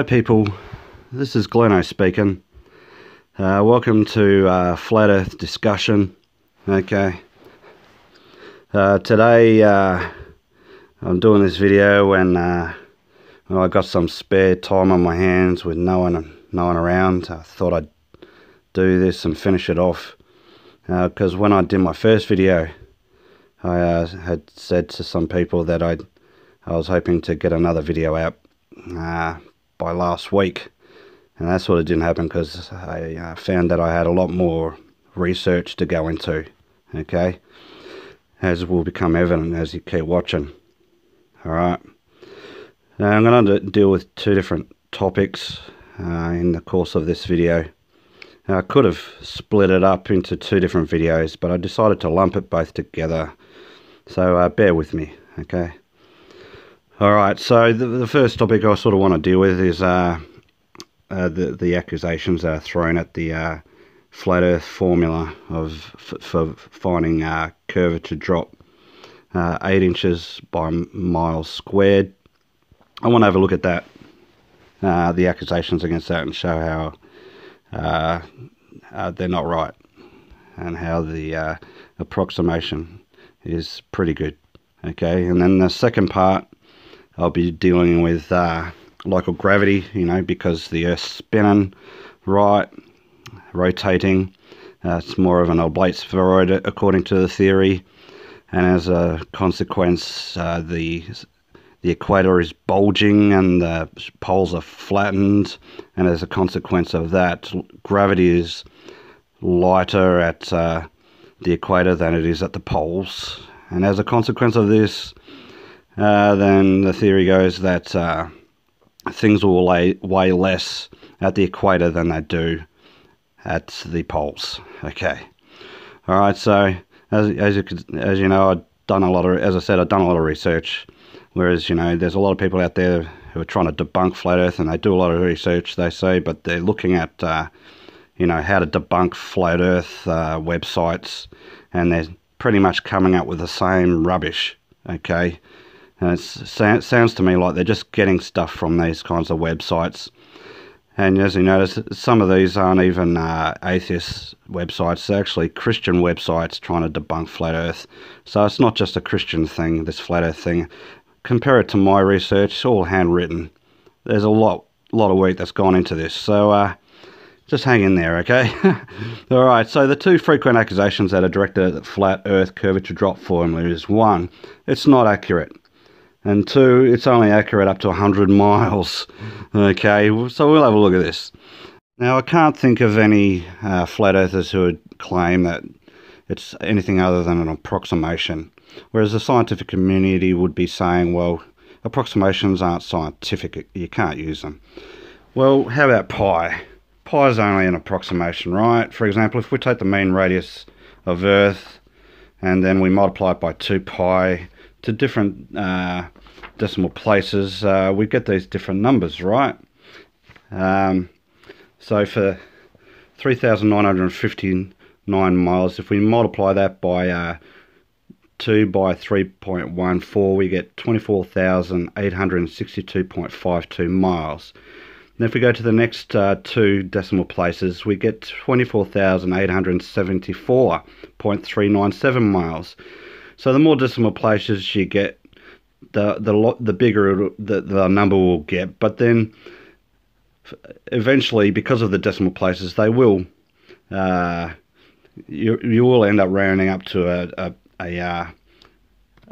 Hi people, this is Gleno speaking. Uh, welcome to uh, Flat Earth Discussion. Okay. Uh, today uh, I'm doing this video when, uh, when I got some spare time on my hands with no one, no one around. I thought I'd do this and finish it off. Because uh, when I did my first video, I had said to some people that i I was hoping to get another video out by last week. And that sort of didn't happen because I uh, found that I had a lot more research to go into, okay? As will become evident as you keep watching. Alright. Now I'm going to deal with two different topics uh, in the course of this video. Now, I could have split it up into two different videos, but I decided to lump it both together. So uh, bear with me, okay? All right, so the, the first topic I sort of want to deal with is uh, uh, the the accusations that are thrown at the uh, flat Earth formula of for finding uh, curvature drop uh, eight inches by miles squared. I want to have a look at that, uh, the accusations against that, and show how uh, they're not right, and how the approximation is pretty good. Okay, and then the second part I'll be dealing with uh, local gravity, you know, because the Earth's spinning right, rotating. Uh, it's more of an oblate spheroid according to the theory, and as a consequence, uh, the the equator is bulging and the poles are flattened, and as a consequence of that, gravity is lighter at uh, the equator than it is at the poles. And as a consequence of this, uh, then the theory goes that uh, things will weigh, weigh less at the equator than they do at the poles. Okay. All right. So as as you could, as you know, I've done a lot of as I said, I've done a lot of research. Whereas you know, there's a lot of people out there who are trying to debunk flat Earth, and they do a lot of research. They say, but they're looking at uh, you know how to debunk flat Earth uh, websites, and they're pretty much coming up with the same rubbish. Okay. And it sounds to me like they're just getting stuff from these kinds of websites. And as you notice, some of these aren't even uh, atheist websites, they're actually Christian websites trying to debunk flat earth. So it's not just a Christian thing, this flat earth thing. Compare it to my research, it's all handwritten. There's a lot, lot of work that's gone into this. So uh, just hang in there, okay? all right, so the two frequent accusations that are directed at the flat earth curvature drop formula is one, it's not accurate and two, it's only accurate up to 100 miles. Okay, so we'll have a look at this. Now, I can't think of any uh, flat earthers who would claim that it's anything other than an approximation, whereas the scientific community would be saying, well, approximations aren't scientific, you can't use them. Well, how about pi? Pi is only an approximation, right? For example, if we take the mean radius of Earth and then we multiply it by 2 pi, to different uh, decimal places, uh, we get these different numbers, right? Um, so for 3,959 miles, if we multiply that by uh, 2 by 3.14, we get 24,862.52 miles. And if we go to the next uh, two decimal places, we get 24,874.397 miles. So the more decimal places you get, the the lot the bigger the, the number will get. But then eventually, because of the decimal places, they will uh, you you will end up rounding up to a a a, uh,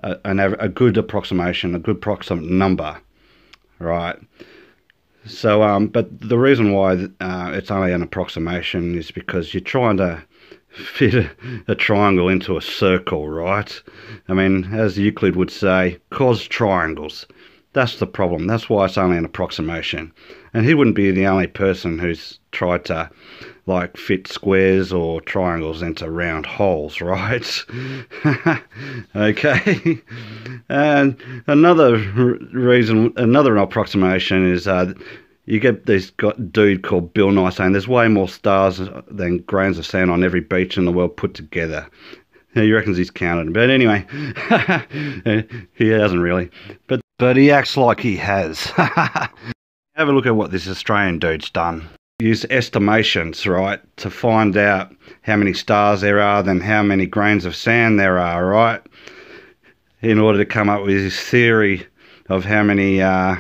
a, a good approximation, a good proximate number, right? So, um, but the reason why uh, it's only an approximation is because you're trying to fit a, triangle into a circle, right? I mean, as Euclid would say, cos triangles. That's the problem. That's why it's only an approximation. And he wouldn't be the only person who's tried to like fit squares or triangles into round holes, right? okay. And another reason, another approximation is uh, you get this dude called Bill Nye saying there's way more stars than grains of sand on every beach in the world put together. He reckons he's counted, but anyway, he hasn't really. But but he acts like he has. Have a look at what this Australian dude's done. Use estimations, right, to find out how many stars there are, then how many grains of sand there are, right, in order to come up with his theory of how many uh,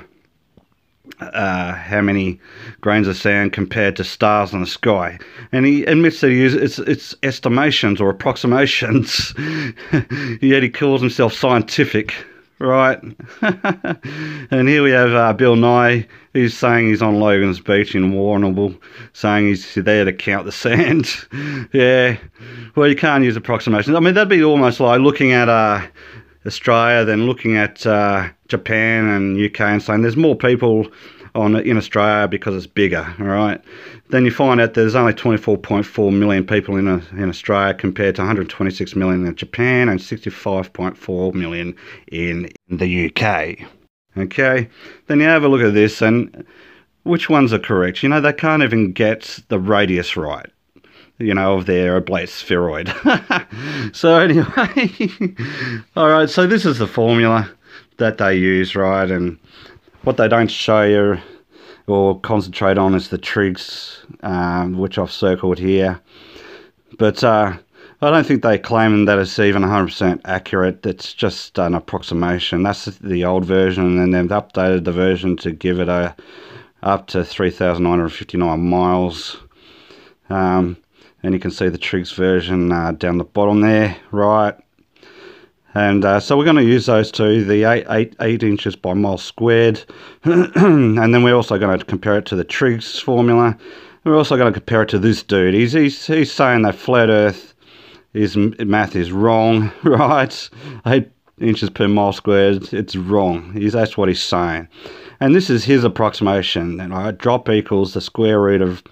uh, how many grains of sand compared to stars in the sky. And he admits that he uses it's, it's estimations or approximations, yet he calls himself scientific, right? and here we have uh, Bill Nye, He's saying he's on Logan's Beach in Warrnambool, saying he's there to count the sand. yeah, well, you can't use approximations. I mean, that'd be almost like looking at uh, Australia, then looking at uh, Japan and UK and saying there's more people on in Australia because it's bigger, all right? Then you find out there's only 24.4 million people in, a, in Australia compared to 126 million in Japan and 65.4 million in the UK. Okay, then you have a look at this and which ones are correct? You know, they can't even get the radius right you know, of their oblate spheroid. so anyway, all right, so this is the formula that they use, right? And what they don't show you or concentrate on is the trigs, um, which I've circled here. But uh, I don't think they claim that it's even 100% accurate. It's just an approximation. That's the old version, and then they've updated the version to give it a up to 3,959 miles. Um, and you can see the Triggs version uh, down the bottom there, right? And uh, so we're going to use those two, the 8, 8, 8 inches by mile squared. and then we're also going to compare it to the Triggs formula. We're also going to compare it to this dude. He's, he's, he's saying that flat earth, his math is wrong, right? 8 inches per mile squared, it's wrong. He's, that's what he's saying. And this is his approximation. Right? Drop equals the square root of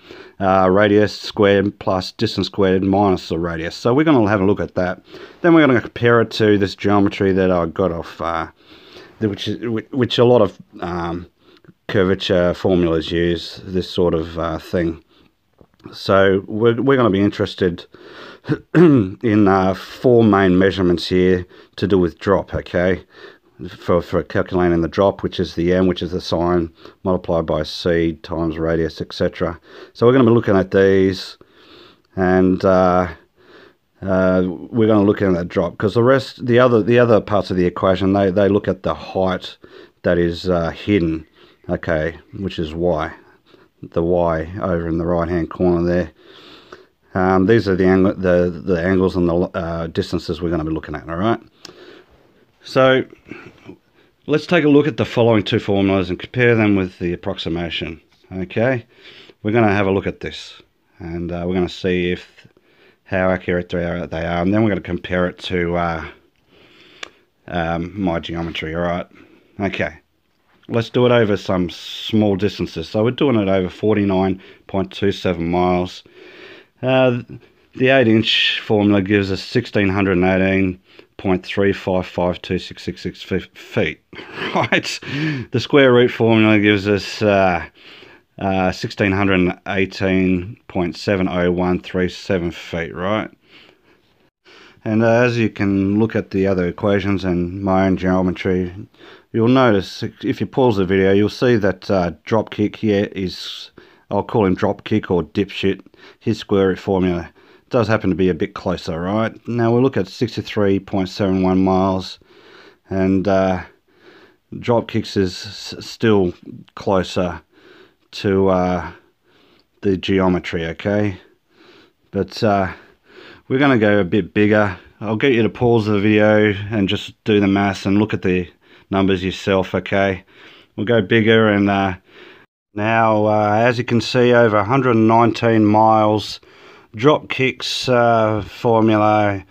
uh, radius squared plus distance squared minus the radius. So we're going to have a look at that. Then we're going to compare it to this geometry that I got off, uh, which which a lot of um, curvature formulas use this sort of uh, thing. So we're, we're going to be interested in uh, four main measurements here to do with drop, okay? For, for calculating the drop, which is the m, which is the sine, multiplied by c times radius, etc. So we're going to be looking at these, and uh, uh, we're going to look at that drop because the rest, the other, the other parts of the equation, they they look at the height that is uh, hidden, okay, which is y, the y over in the right hand corner there. Um, these are the, ang the the angles and the uh, distances we're going to be looking at. All right. So let's take a look at the following two formulas and compare them with the approximation. Okay, we're going to have a look at this and uh, we're going to see if how accurate they are, they are and then we're going to compare it to uh, um, my geometry, alright? Okay, let's do it over some small distances. So we're doing it over 49.27 miles. Uh, the 8 inch formula gives us 1618 0.3552666 feet, right? The square root formula gives us uh, uh, 1618.70137 feet, right? And uh, as you can look at the other equations and my own geometry, you'll notice, if you pause the video, you'll see that uh, Dropkick here is, I'll call him Dropkick or Dipshit, his square root formula does happen to be a bit closer, right? Now we'll look at 63.71 miles and uh, drop kicks is still closer to uh, the geometry, okay? But uh, we're going to go a bit bigger. I'll get you to pause the video and just do the maths and look at the numbers yourself, okay? We'll go bigger and uh, now, uh, as you can see, over 119 miles Dropkick's uh, formula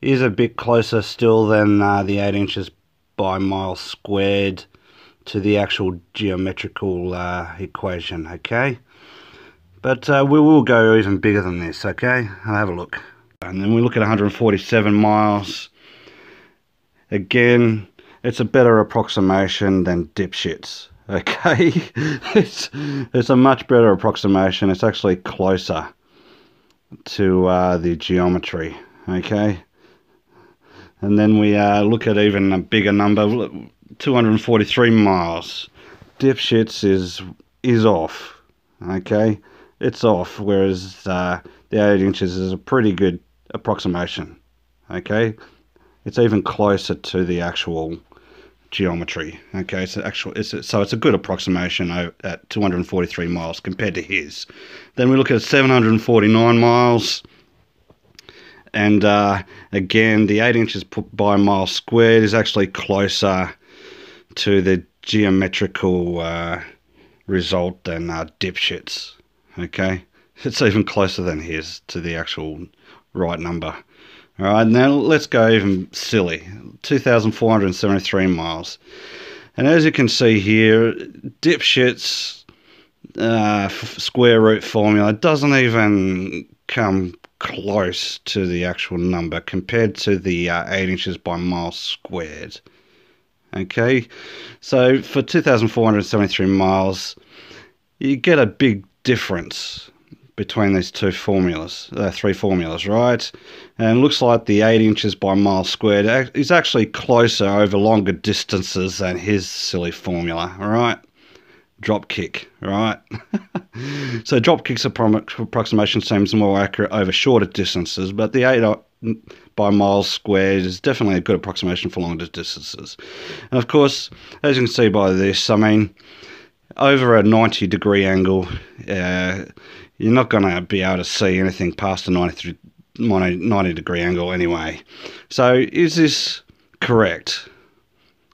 is a bit closer still than uh, the 8 inches by mile squared to the actual geometrical uh, equation, okay? But uh, we will go even bigger than this, okay? I'll have a look. And then we look at 147 miles. Again, it's a better approximation than dipshits, okay? it's, it's a much better approximation. It's actually closer to uh, the geometry okay and then we uh, look at even a bigger number 243 miles dipshits is is off. Okay, it's off, whereas uh, the 8 inches is a pretty good approximation. Okay, it's even closer to the actual geometry. Okay, so actual it's a, so it's a good approximation at 243 miles compared to his. Then we look at 749 miles, and uh, again the 8 inches by mile squared is actually closer to the geometrical uh, result than uh, dipshits. Okay, it's even closer than his to the actual right number. All right, now let's go even silly 2,473 miles. And as you can see here, dipshits uh, square root formula doesn't even come close to the actual number compared to the uh, 8 inches by mile squared. Okay, so for 2,473 miles, you get a big difference between these two formulas, uh, three formulas, right? And looks like the 8 inches by mile squared is actually closer over longer distances than his silly formula, all right? Drop kick, right? so drop kick's approximation seems more accurate over shorter distances, but the 8 uh, by miles squared is definitely a good approximation for longer distances. And of course, as you can see by this, I mean, over a 90 degree angle, uh, you're not going to be able to see anything past a 90, 90 degree angle anyway. So is this correct?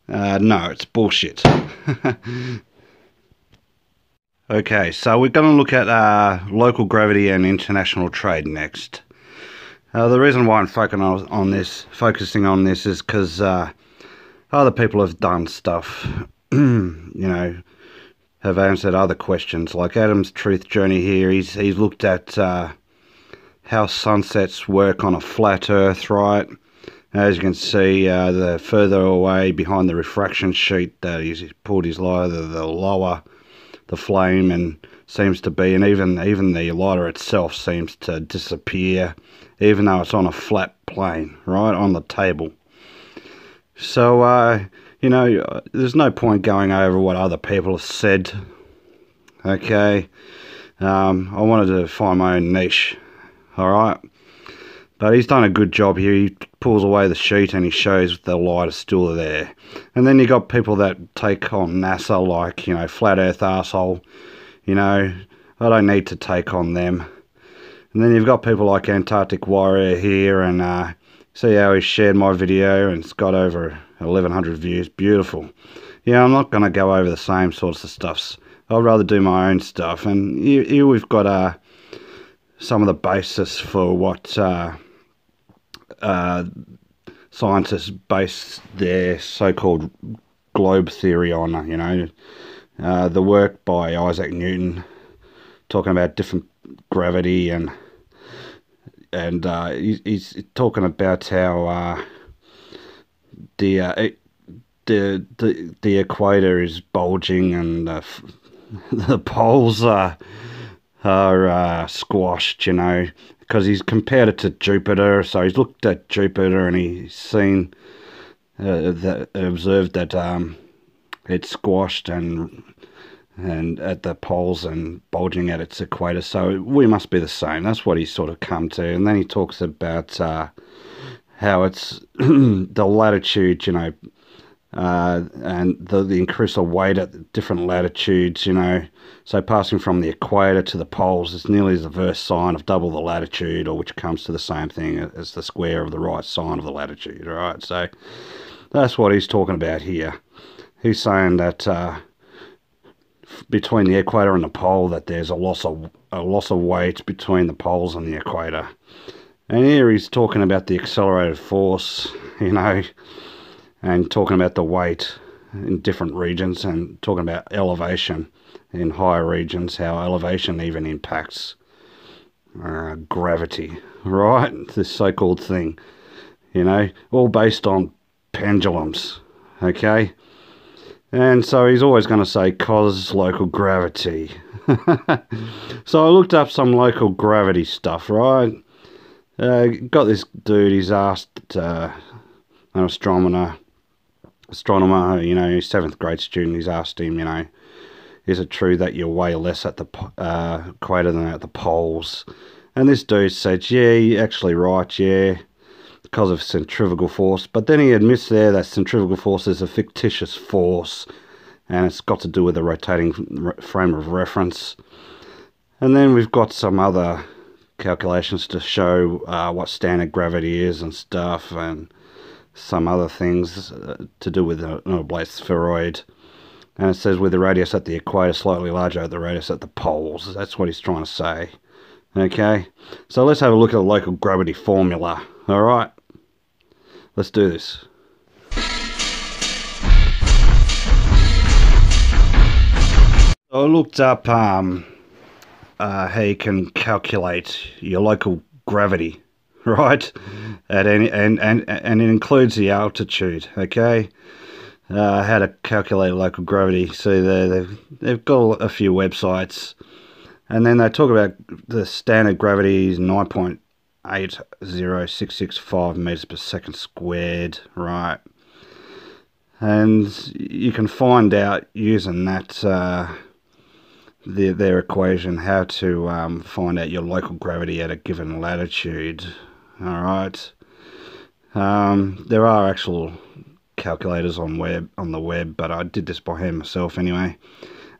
Uh, no, it's bullshit. okay, so we're going to look at uh, local gravity and international trade next. Uh, the reason why I'm focusing on, this, focusing on this, is because uh, other people have done stuff, you know, have answered other questions. Like Adam's Truth Journey here, he's, he's looked at uh, how sunsets work on a flat Earth, right? As you can see, uh, the further away behind the refraction sheet that he's pulled his lighter, the lower the flame and seems to be, and even even the lighter itself seems to disappear, even though it's on a flat plane, right on the table. So uh, you know, there's no point going over what other people have said. Okay, um, I wanted to find my own niche. All right, but he's done a good job here. He pulls away the sheet and he shows the light is still there. And then you got people that take on NASA, like you know, flat Earth asshole. You know, I don't need to take on them. And then you've got people like Antarctic Warrior here, and uh, see how he shared my video and it's got over 1100 views. Beautiful. Yeah, I'm not going to go over the same sorts of stuffs. I'd rather do my own stuff. And here, here we've got uh, some of the basis for what uh, uh, scientists base their so-called globe theory on. You know, uh, the work by Isaac Newton talking about different gravity and and uh, he's talking about how uh, the, uh, the the the equator is bulging and the, the poles are are uh, squashed, you know, because he's compared it to Jupiter. So he's looked at Jupiter and he's seen uh, that observed that um, it's squashed and and at the poles and bulging at its equator. So we must be the same. That's what he's sort of come to. And then he talks about uh, how it's the latitude, you know, uh, and the, the increase of weight at different latitudes, you know. So passing from the equator to the poles is nearly the reverse sine of double the latitude, or which comes to the same thing as the square of the right sine of the latitude, all right? So that's what he's talking about here. He's saying that uh, between the equator and the pole that there's a loss of a loss of weight between the poles and the equator. And here he's talking about the accelerated force, you know, and talking about the weight in different regions and talking about elevation in higher regions, how elevation even impacts uh, gravity, right? This so-called thing, you know, all based on pendulums, okay? And so he's always going to say, cause local gravity. so I looked up some local gravity stuff, right? Uh, got this dude, he's asked uh, an astronomer, astronomer, you know, seventh grade student, he's asked him, you know, is it true that you're way less at the uh, equator than at the poles? And this dude said, yeah, you're actually right, yeah, because of centrifugal force. But then he admits there that centrifugal force is a fictitious force and it's got to do with the rotating frame of reference. And then we've got some other calculations to show uh, what standard gravity is and stuff and some other things uh, to do with an oblate spheroid. And it says with the radius at the equator slightly larger at the radius at the poles. That's what he's trying to say. Okay, so let's have a look at the local gravity formula. All right, let's do this. I looked up um, uh, how you can calculate your local gravity, right? At any and and and it includes the altitude. Okay, uh, how to calculate local gravity. See there, they've they've got a few websites, and then they talk about the standard gravity is nine point eight zero six six five meters per second squared, right? And you can find out using that. Uh, the, their equation how to um, find out your local gravity at a given latitude. All right. Um, there are actual calculators on web on the web, but I did this by hand myself anyway.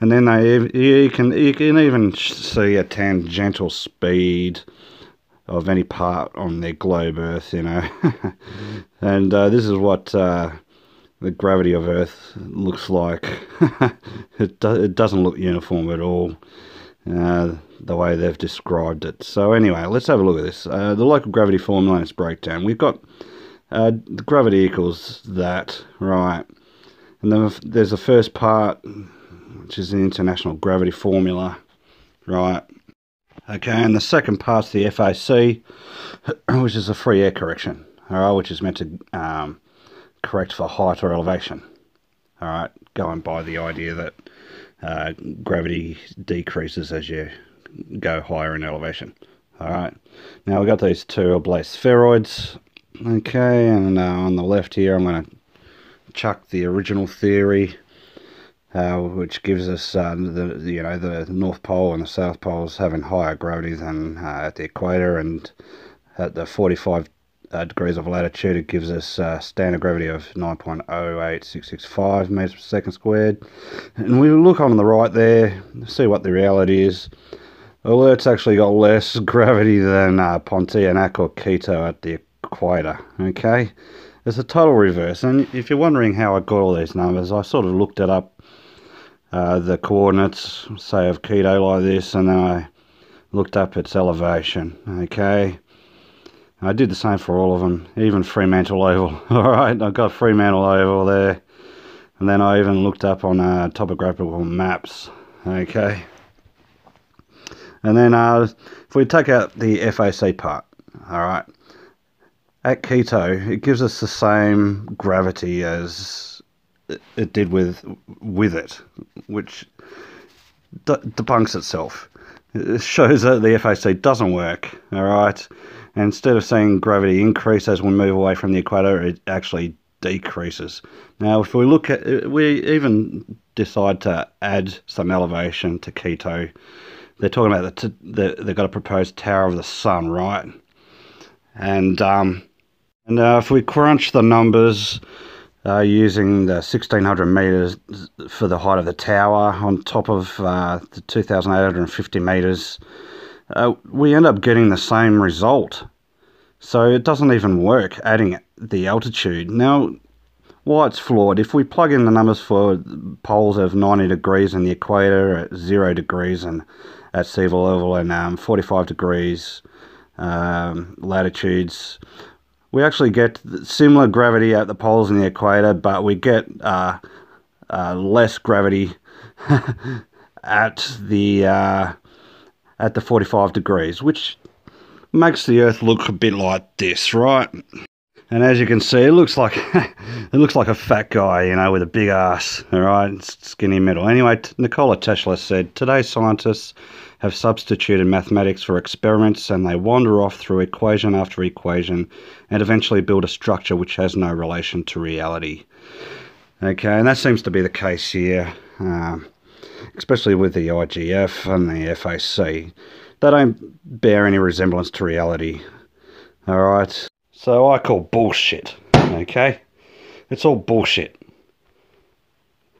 And then they you can you can even see a tangential speed of any part on their globe Earth, you know. and uh, this is what uh, the gravity of Earth looks like. it, do, it doesn't look uniform at all, uh, the way they've described it. So anyway, let's have a look at this. Uh, the local gravity formula and its breakdown. We've got uh, gravity equals that, right? And then there's the first part, which is the international gravity formula, right? Okay, and the second part's the FAC, which is a free air correction, all right, which is meant to um, correct for height or elevation. All right, going by the idea that uh, gravity decreases as you go higher in elevation. All right, now we've got these two oblate spheroids. Okay, and uh, on the left here, I'm going to chuck the original theory, uh, which gives us uh, the you know the North Pole and the South Poles having higher gravity than uh, at the equator, and at the 45 uh, degrees of latitude, it gives us uh, standard gravity of 9.08665 meters per second squared. And we look on the right there, see what the reality is. Well, Earth's actually got less gravity than uh, Pontianak or Quito at the equator, okay? It's a total reverse. And if you're wondering how I got all these numbers, I sort of looked it up, uh, the coordinates, say, of Quito like this, and then I looked up its elevation, okay? I did the same for all of them, even Fremantle Oval. Alright, I've got Fremantle Oval there. And then I even looked up on uh, topographical maps. Okay. And then uh, if we take out the FAC part, alright, at Quito, it gives us the same gravity as it did with with it, which debunks itself. It shows that the FAC doesn't work, instead of seeing gravity increase as we move away from the equator, it actually decreases. Now, if we look at, we even decide to add some elevation to Quito. They're talking about the, the they've got a proposed Tower of the Sun, right? And um, and uh, if we crunch the numbers uh, using the 1600 meters for the height of the tower on top of uh, the 2850 meters uh, we end up getting the same result. So it doesn't even work adding the altitude. Now, why it's flawed, if we plug in the numbers for poles of 90 degrees and the equator at 0 degrees and at sea level and um, 45 degrees um, latitudes, we actually get similar gravity at the poles and the equator, but we get uh, uh, less gravity at the uh, at the 45 degrees, which makes the Earth look a bit like this, right? And as you can see, it looks like it looks like a fat guy, you know, with a big ass, all right, skinny middle. Anyway, Nikola Tesla said, "Today scientists have substituted mathematics for experiments, and they wander off through equation after equation, and eventually build a structure which has no relation to reality." Okay, and that seems to be the case here. Um, especially with the IGF and the FAC, they don't bear any resemblance to reality. Alright? So I call bullshit. Okay? It's all bullshit.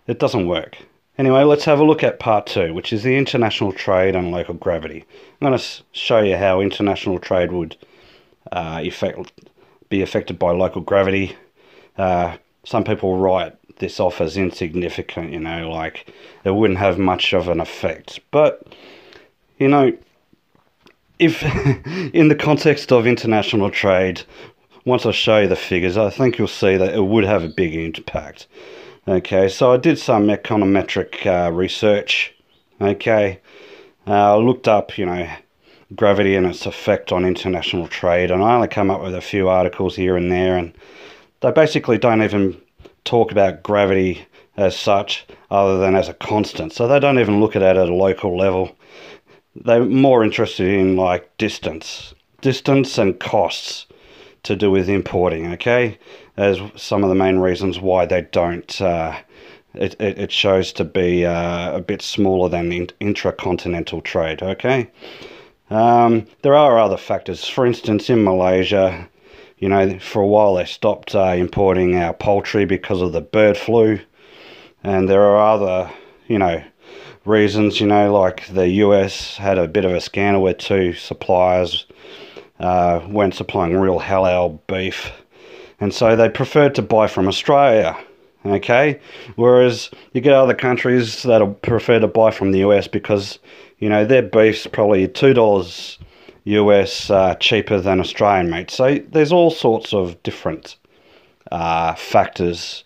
It doesn't work. Anyway, let's have a look at part two, which is the international trade and local gravity. I'm going to show you how international trade would uh, effect, be affected by local gravity. Uh, some people write this off as insignificant, you know, like it wouldn't have much of an effect. But, you know, if in the context of international trade, once I show you the figures, I think you'll see that it would have a big impact. Okay, so I did some econometric uh, research. Okay, uh, I looked up, you know, gravity and its effect on international trade, and I only come up with a few articles here and there, and they basically don't even talk about gravity as such, other than as a constant. So they don't even look at it at a local level. They're more interested in like distance, distance and costs to do with importing. Okay, as some of the main reasons why they don't. Uh, it, it, it, shows to be uh, a bit smaller than in, intracontinental trade. Okay, um, there are other factors. For instance, in Malaysia, you know, for a while they stopped uh, importing our poultry because of the bird flu, and there are other, you know, reasons. You know, like the US had a bit of a scandal where two suppliers uh, weren't supplying real halal beef and so they preferred to buy from Australia. Okay, whereas you get other countries that prefer to buy from the US because you know their beef's probably two dollars US uh, cheaper than Australian meat. So there's all sorts of different uh, factors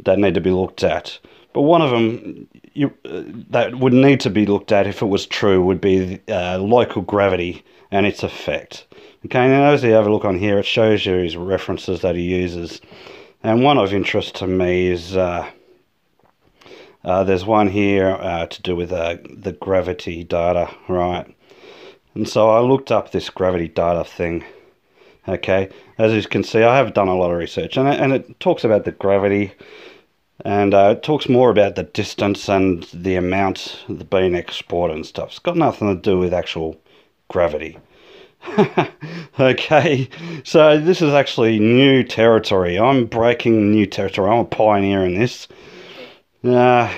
that need to be looked at. But one of them you, uh, that would need to be looked at if it was true would be uh, local gravity and its effect. Okay, now as you have a look on here, it shows you his references that he uses. And one of interest to me is uh, uh, there's one here uh, to do with uh, the gravity data, right? And so I looked up this gravity data thing. Okay, as you can see, I have done a lot of research, and it, and it talks about the gravity, and uh, it talks more about the distance and the amount being exported and stuff. It's got nothing to do with actual gravity. okay, so this is actually new territory. I'm breaking new territory. I'm a pioneer in this. Uh,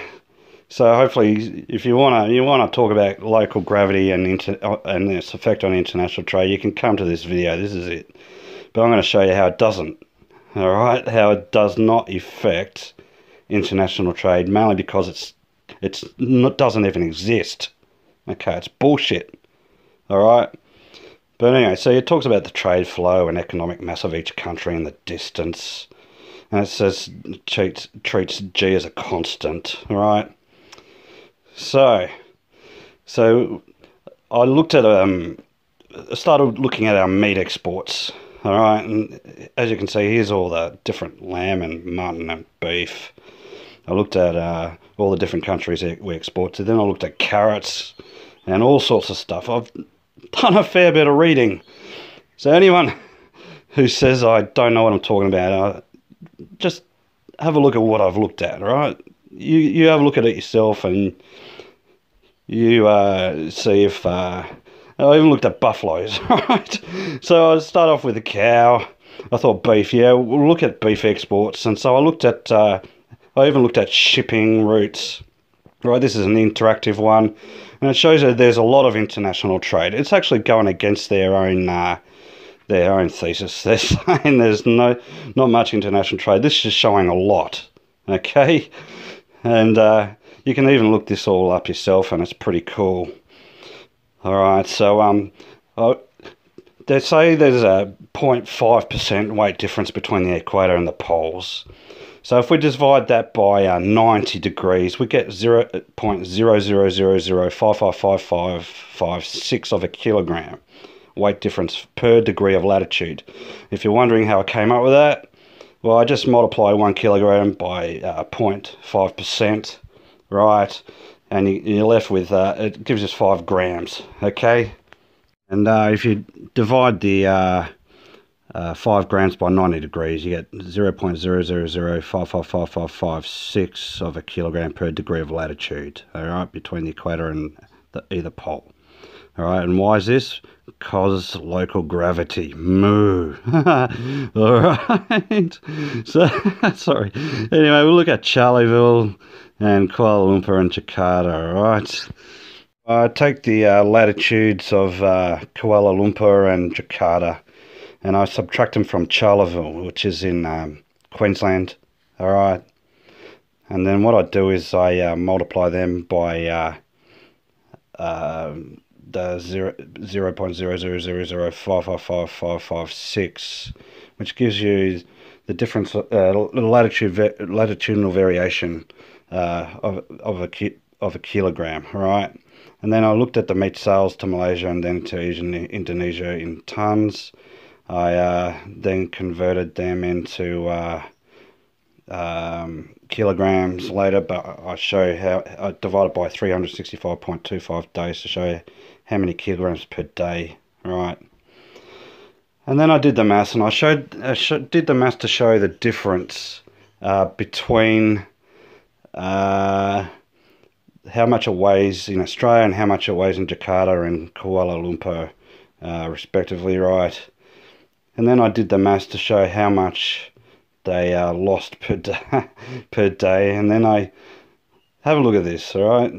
so hopefully, if you wanna you wanna talk about local gravity and inter, and its effect on international trade, you can come to this video. This is it. But I'm going to show you how it doesn't. All right, how it does not affect international trade, mainly because it's it's not doesn't even exist. Okay, it's bullshit. All right. But anyway, so it talks about the trade flow and economic mass of each country and the distance. And it says treats, treats G as a constant, right? So, so I looked at, um, started looking at our meat exports, all right? And as you can see, here's all the different lamb and mutton and beef. I looked at uh, all the different countries we export to. Then I looked at carrots and all sorts of stuff. I've done a fair bit of reading. So anyone who says I don't know what I'm talking about, uh, just have a look at what I've looked at, right? You you have a look at it yourself and you uh, see if uh, I even looked at buffaloes, right? So I start off with a cow. I thought beef, yeah, we'll look at beef exports, and so I looked at. Uh, I even looked at shipping routes. Right, this is an interactive one. And it shows that there's a lot of international trade. It's actually going against their own uh, their own thesis. They're saying there's no not much international trade. This is showing a lot. Okay, and uh, you can even look this all up yourself, and it's pretty cool. All right, so um, uh, they say there's a 0.5 percent weight difference between the equator and the poles. So if we divide that by uh, 90 degrees, we get 0 0.0005555556 of a kilogram weight difference per degree of latitude. If you're wondering how I came up with that, well, I just multiply one kilogram by uh, 0.5%, right? And you, are left with, uh, it gives us five grams, okay? And uh, if you divide the uh, uh, 5 grams by 90 degrees, you get 0.000555556 of a kilogram per degree of latitude, all right, between the equator and the, either pole. All right, and why is this? Because local gravity. Moo. all right. So, sorry. Anyway, we'll look at Charleville and Kuala Lumpur and Jakarta, all right? I take the uh, latitudes of uh, Kuala Lumpur and Jakarta and I subtract them from Charleville, which is in um, Queensland. All right. And then what I do is I uh, multiply them by uh, uh, the 0, 0 0.000555556, which gives you the difference, uh, latitude, latitudinal variation uh, of, of, a, of a kilogram, right? And then I looked at the meat sales to Malaysia and then to Indonesia in tons. I uh, then converted them into uh, um, kilograms later, but I show how I divided by 365.25 days to show how many kilograms per day, right? And then I did the maths, and I showed I did the maths to show the difference uh, between uh, how much it weighs in Australia and how much it weighs in Jakarta and Kuala Lumpur, uh, respectively, right? and then I did the maths to show how much they uh, lost per day, per day, and then I have a look at this. All right,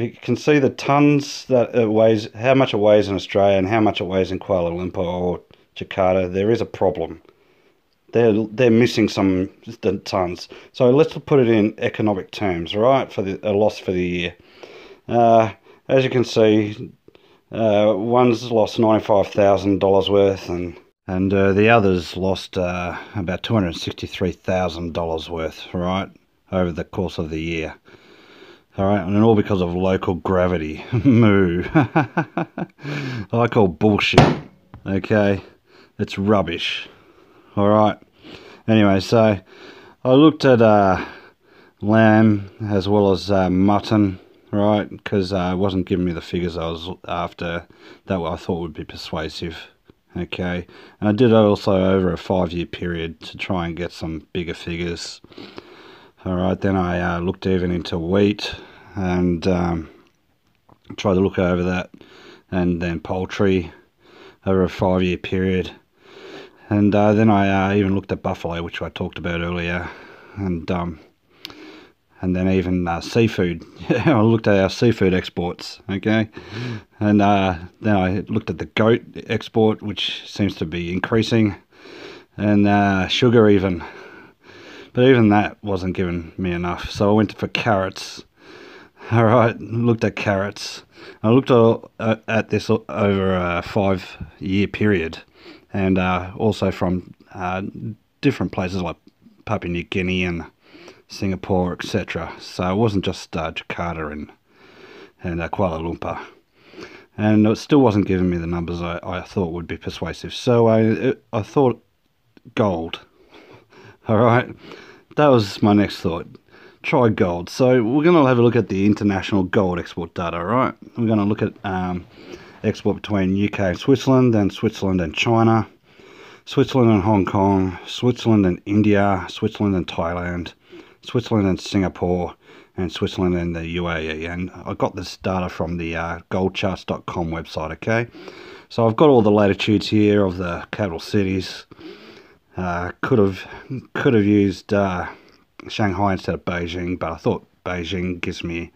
you can see the tons that it weighs, how much it weighs in Australia, and how much it weighs in Kuala Lumpur or Jakarta. There is a problem. They're they're missing some tons. So let's put it in economic terms, right? For the a loss for the year. Uh, as you can see, uh, one's lost ninety-five thousand dollars worth, and and uh, the others lost uh, about $263,000 worth, right, over the course of the year. All right, and all because of local gravity. Moo. I call bullshit. Okay, it's rubbish. All right. Anyway, so I looked at uh, lamb as well as uh, mutton, right? Because uh, it wasn't giving me the figures I was after that I thought would be persuasive okay and I did it also over a five year period to try and get some bigger figures alright then I uh, looked even into wheat and um, tried to look over that and then poultry over a five year period and uh, then I uh, even looked at buffalo which I talked about earlier and um, and then even uh, seafood. I looked at our seafood exports, okay, and uh, then I looked at the goat export, which seems to be increasing, and uh, sugar even. But even that wasn't giving me enough, so I went for carrots. All right, looked at carrots. I looked uh, at this over a five-year period, and uh, also from uh, different places like Papua New Guinea and Singapore, etc. So it wasn't just uh, Jakarta and, and uh, Kuala Lumpur. And it still wasn't giving me the numbers I, I thought would be persuasive. So I, I thought gold. All right. That was my next thought. Try gold. So we're going to have a look at the international gold export data, right? We're going to look at um, export between UK and Switzerland, then Switzerland and China, Switzerland and Hong Kong, Switzerland and India, Switzerland and Thailand, Switzerland and Singapore, and Switzerland and the UAE. And I got this data from the uh, goldcharts.com website, okay? So I've got all the latitudes here of the capital cities. Uh, could have could have used uh, Shanghai instead of Beijing, but I thought Beijing gives me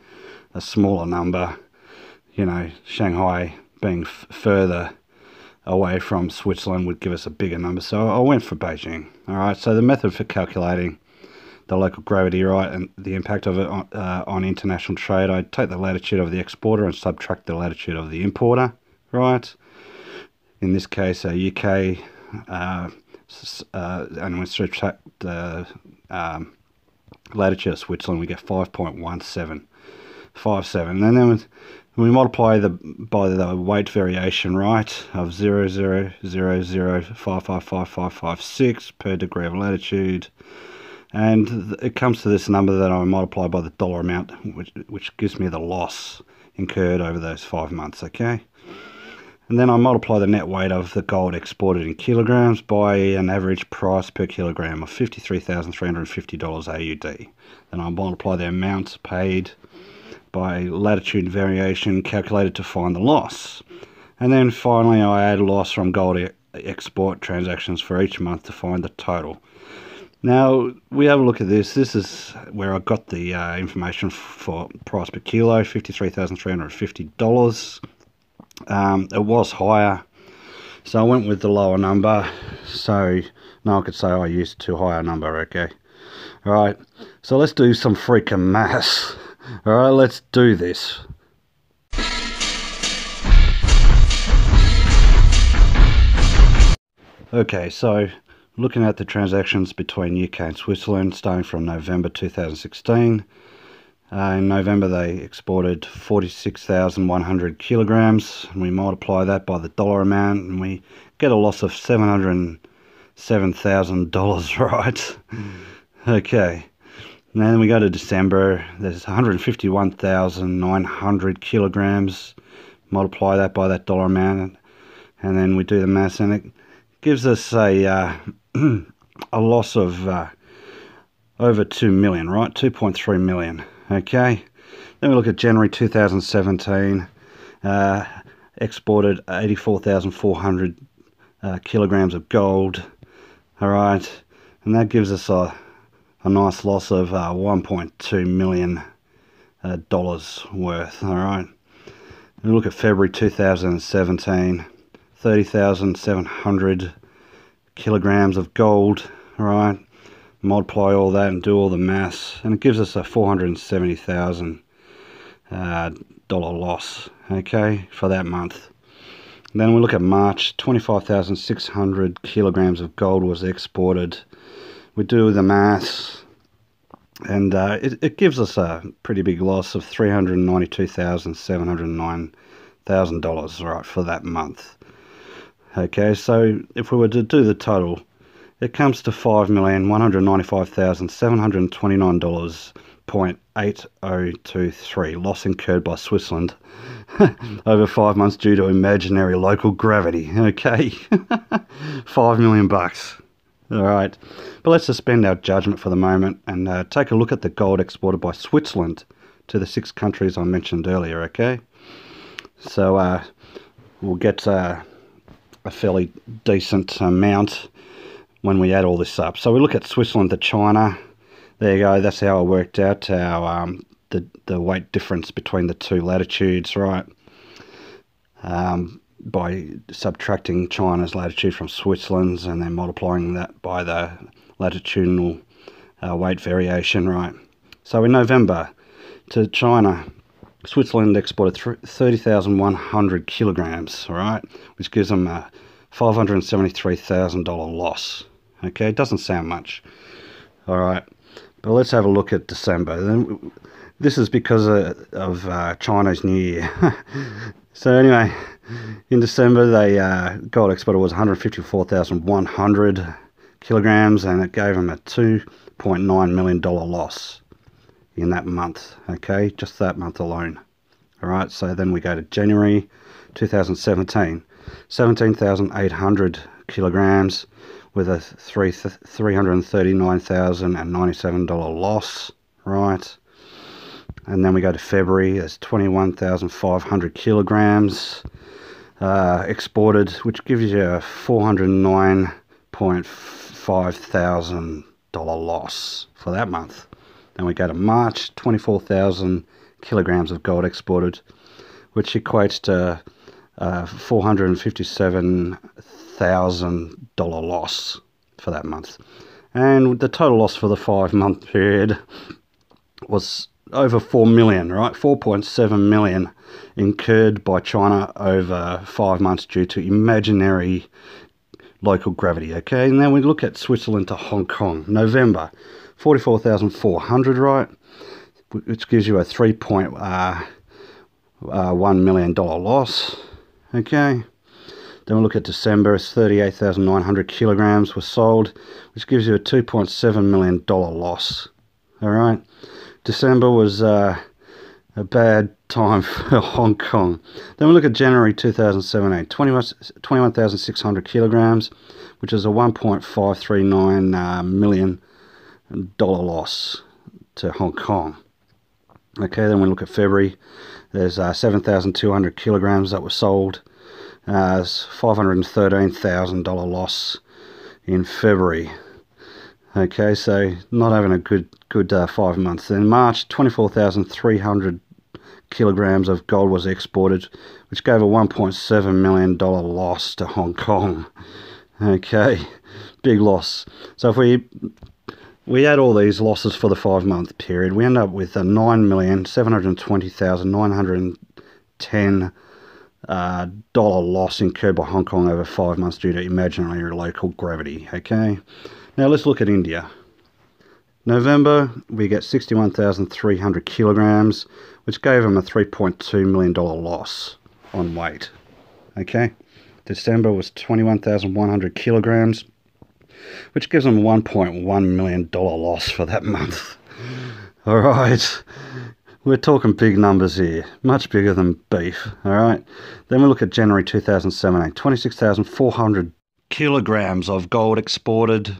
a smaller number. You know, Shanghai being further away from Switzerland would give us a bigger number, so I went for Beijing. All right, so the method for calculating the local gravity, right, and the impact of it on, uh, on international trade. I take the latitude of the exporter and subtract the latitude of the importer, right? In this case, a UK, uh, uh, and we subtract the um, latitude of Switzerland, we get 5.1757. And then we multiply the by the weight variation, right, of 0, 0, 0, 0, 5, 5, 5, 5, 5, 6 per degree of latitude and it comes to this number that I multiply by the dollar amount which, which gives me the loss incurred over those five months okay and then I multiply the net weight of the gold exported in kilograms by an average price per kilogram of $53,350 AUD. Then I multiply the amount paid by latitude variation calculated to find the loss. And then finally I add loss from gold export transactions for each month to find the total. Now we have a look at this. This is where I got the uh, information for price per kilo, $53,350. Um, it was higher, so I went with the lower number. So now I could say I used too high a number, okay? Alright, so let's do some freaking maths. Alright, let's do this. Okay, so looking at the transactions between UK and Switzerland starting from November 2016 uh, in November, they exported 46,100 kilograms, and we multiply that by the dollar amount, and we get a loss of $707,000, right? Mm. okay. And then we go to December, there's 151,900 kilograms, multiply that by that dollar amount, and then we do the maths, and it gives us a, uh, a loss of uh, over 2 million, right? 2.3 million. Okay, then we look at January 2017. Uh, exported 84,400 uh, kilograms of gold. All right, and that gives us a, a nice loss of uh, 1.2 million uh, dollars worth. All right, we look at February 2017. 30,700 kilograms of gold. All right, multiply all that and do all the maths and it gives us a 470,000 uh, dollar loss okay for that month. Then we look at March 25,600 kilograms of gold was exported. We do the maths and uh, it, it gives us a pretty big loss of $392,709,000 right for that month. Okay so if we were to do the total it comes to five million one hundred ninety-five thousand seven hundred twenty-nine dollars point eight oh two three loss incurred by Switzerland over five months due to imaginary local gravity. Okay, five million bucks. All right, but let's suspend our judgment for the moment and uh, take a look at the gold exported by Switzerland to the six countries I mentioned earlier. Okay, so uh, we'll get uh, a fairly decent amount when we add all this up. So we look at Switzerland to China. There you go. That's how I worked out our um, the the weight difference between the two latitudes, right? Um, by subtracting China's latitude from Switzerland's and then multiplying that by the latitudinal uh, weight variation, right? So in November to China, Switzerland exported 30,100 kilograms, right, which gives them a $573,000 loss. Okay, it doesn't sound much. All right, but let's have a look at December. Then this is because of, of uh, Chinese New Year. so anyway, in December, they uh, gold exporter was 154,100 kilograms, and it gave them a 2.9 million dollar loss in that month. Okay, just that month alone. All right, so then we go to January 2017, 17,800 kilograms with a three $339,097 loss, right? And then we go to February, There's 21,500 kilograms uh, exported, which gives you a $409.5 thousand loss for that month. Then we go to March, 24,000 kilograms of gold exported, which equates to uh, 457 thousand dollar loss for that month, and the total loss for the five month period was over four million. Right, four point seven million incurred by China over five months due to imaginary local gravity. Okay, now we look at Switzerland to Hong Kong, November, forty-four thousand four hundred. Right, which gives you a three point uh, uh, one million dollar loss. Okay, then we look at December, It's 38,900 kilograms were sold, which gives you a $2.7 million loss. All right. December was uh, a bad time for Hong Kong. Then we look at January 2017, 21,600 kilograms, which is a 1.539 uh, million dollar loss to Hong Kong. Okay, then we look at February. There's uh, 7,200 kilograms that were sold. Uh, $513,000 loss in February. Okay, so not having a good good uh, five months. In March, 24,300 kilograms of gold was exported, which gave a 1.7 million dollar loss to Hong Kong. Okay, big loss. So if we we add all these losses for the five month period, we end up with a nine million seven hundred twenty thousand nine hundred ten uh, dollar loss incurred by Hong Kong over five months due to imaginary local gravity. Okay. Now let's look at India. November, we get 61,300 kilograms, which gave them a $3.2 million loss on weight. Okay. December was 21,100 kilograms, which gives them a $1.1 million loss for that month. All right. We're talking big numbers here, much bigger than beef. All right. Then we look at January 2017, 26,400 kilograms of gold exported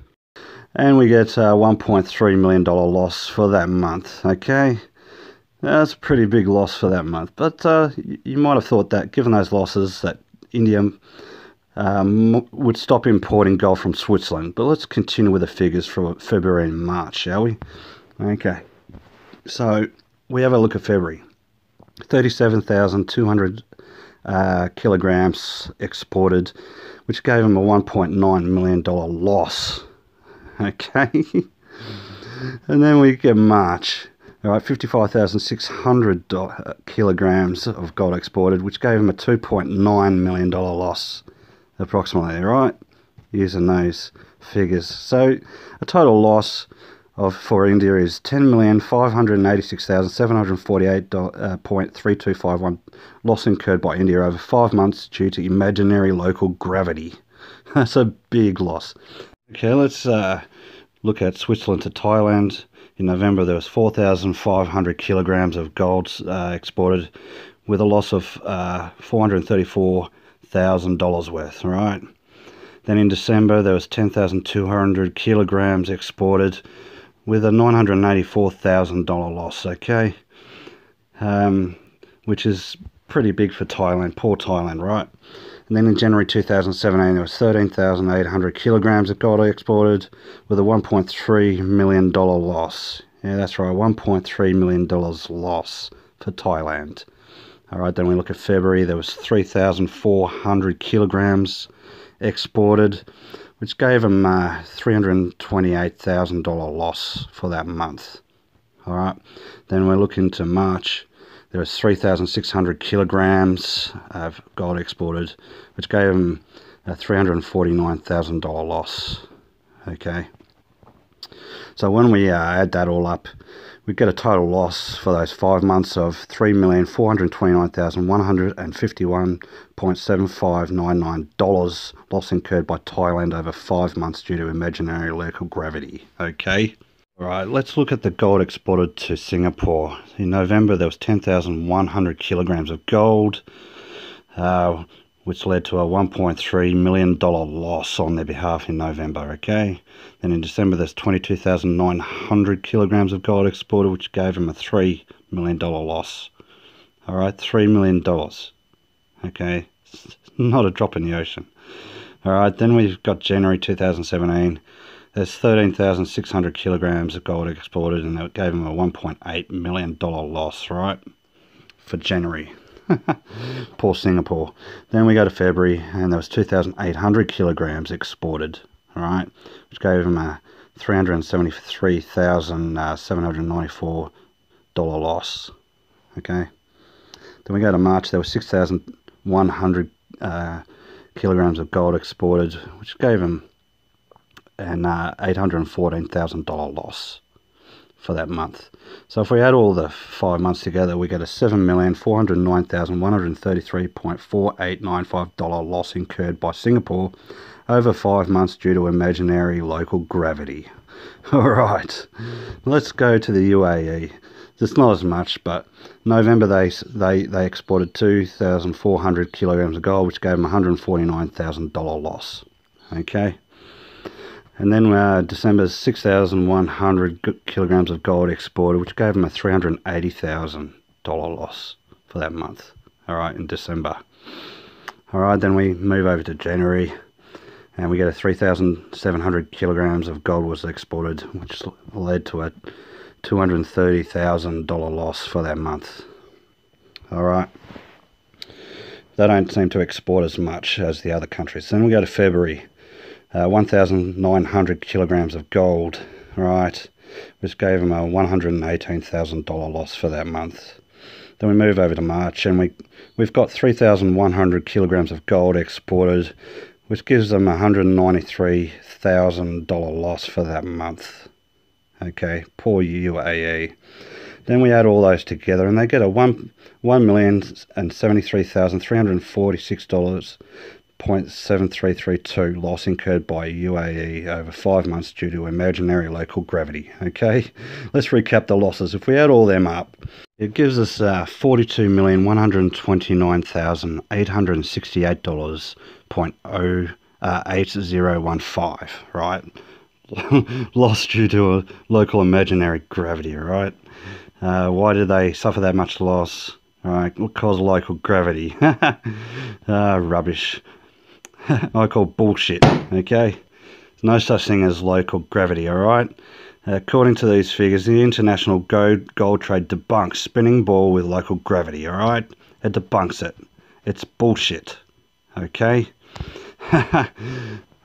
and we get a $1.3 million loss for that month. Okay, that's a pretty big loss for that month. But uh, you might have thought that, given those losses, that India um, would stop importing gold from Switzerland. But let's continue with the figures for February and March, shall we? Okay, so we have a look at February. 37,200 uh, kilograms exported, which gave them a $1.9 million loss okay? and then we get March, all right, 55,600 uh, kilograms of gold exported, which gave them a $2.9 million loss, approximately, right? Using those figures. So a total loss of for India is 10,586,748.3251 uh, loss incurred by India over five months due to imaginary local gravity. That's a big loss. Okay, let's uh, look at Switzerland to Thailand. In November, there was 4,500 kilograms of gold uh, exported with a loss of uh, $434,000 worth, right? Then in December, there was 10,200 kilograms exported with a $984,000 loss, okay? Um, which is pretty big for Thailand, poor Thailand, right? And then in January 2017, there was 13,800 kilograms of gold exported with a $1.3 million loss. Yeah, that's right, $1.3 million loss for Thailand. All right, then we look at February, there was 3,400 kilograms exported, which gave them a $328,000 loss for that month. All right, then we look into March, there was 3,600 kilograms of gold exported, which gave them a $349,000 loss. Okay. So when we uh, add that all up, we get a total loss for those five months of $3,429,151.7599 loss incurred by Thailand over five months due to imaginary local gravity. Okay. All right, let's look at the gold exported to Singapore. In November, there was 10,100 kilograms of gold, uh, which led to a $1.3 million loss on their behalf in November, okay? Then in December, there's 22,900 kilograms of gold exported, which gave them a $3 million loss. All right, $3 million, okay? not a drop in the ocean. All right, then we've got January 2017. There's 13,600 kilograms of gold exported, and that gave them a 1.8 million dollar loss, right, for January. Poor Singapore. Then we go to February, and there was 2,800 kilograms exported, all right, which gave them a 373,794 dollar loss. Okay. Then we go to March. There was 6,100 uh, kilograms of gold exported, which gave them an uh, $814,000 loss for that month. So if we add all the five months together, we get a $7,409,133.4895 loss incurred by Singapore over five months due to imaginary local gravity. All right, let's go to the UAE. it's not as much, but November they they they exported 2,400 kilograms of gold, which gave them 149,000 dollar loss. Okay, and then uh, December 6,100 kilograms of gold exported, which gave them a 380,000 dollar loss for that month. All right, in December. All right, then we move over to January and we get a 3,700 kilograms of gold was exported, which led to a $230,000 loss for that month. All right. They don't seem to export as much as the other countries. Then we go to February, uh, 1,900 kilograms of gold, right, which gave them a $118,000 loss for that month. Then we move over to March and we, we've got 3,100 kilograms of gold exported, which gives them a $193,000 loss for that month. Okay, poor UAE. Then we add all those together and they get a one one million and seventy three thousand three hundred forty six dollars point seven three three two loss incurred by UAE over five months due to imaginary local gravity. Okay, let's recap the losses. If we add all them up, it gives us uh, forty two million one hundred twenty nine thousand eight hundred sixty eight dollars point oh uh. Right lost due to a local imaginary gravity, right? Uh, why did they suffer that much loss? Right, caused local gravity. uh, rubbish. I call bullshit, okay? no such thing as local gravity, alright? According to these figures, the international gold, gold trade debunks spinning ball with local gravity, alright? It debunks it. It's bullshit, okay?